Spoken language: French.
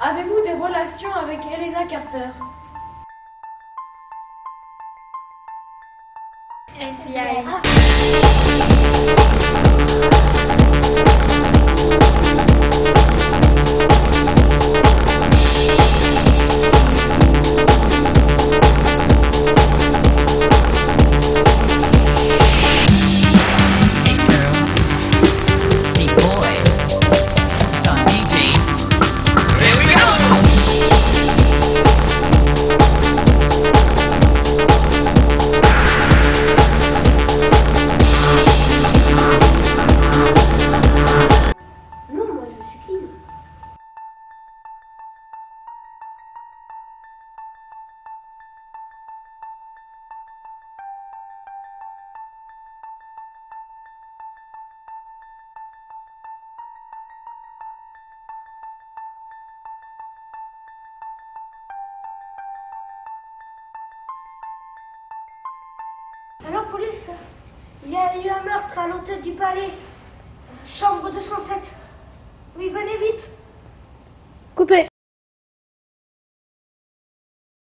Avez-vous des relations avec Elena Carter? Alors police, il y a eu un meurtre à l'hôtel du Palais, chambre 207.